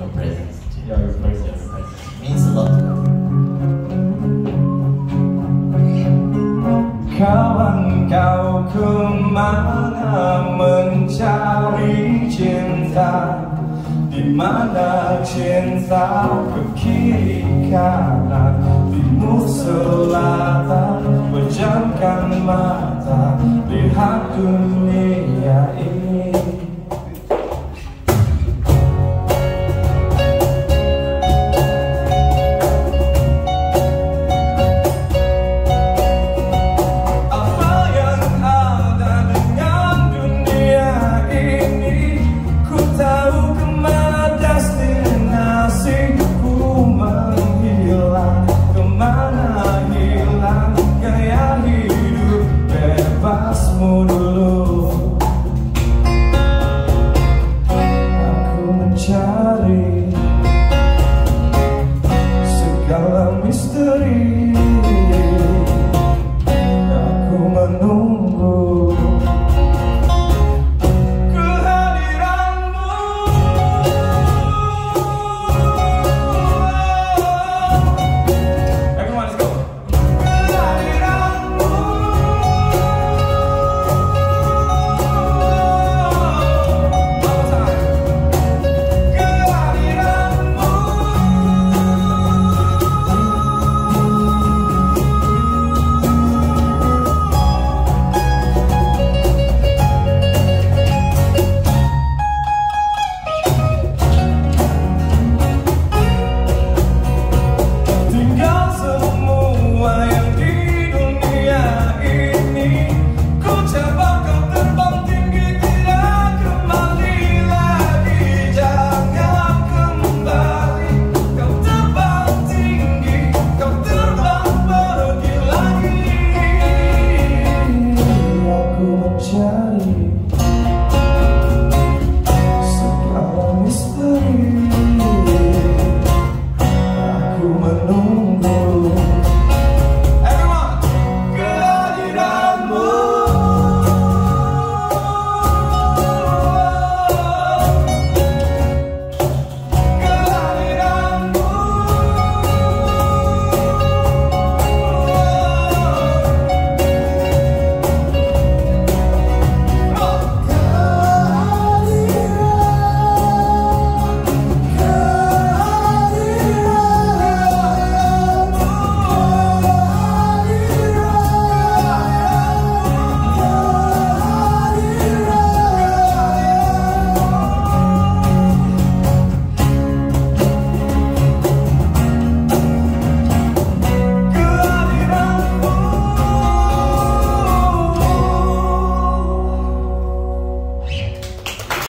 your presence. Yeah, your presence. Your presence. Means a lot. Kau ke mana mencari cinta? Di mana cinta ke kiri kanan Timur selatan Pejamkan mata Lihat dunia ini bebasmu dulu. Aku mencari não.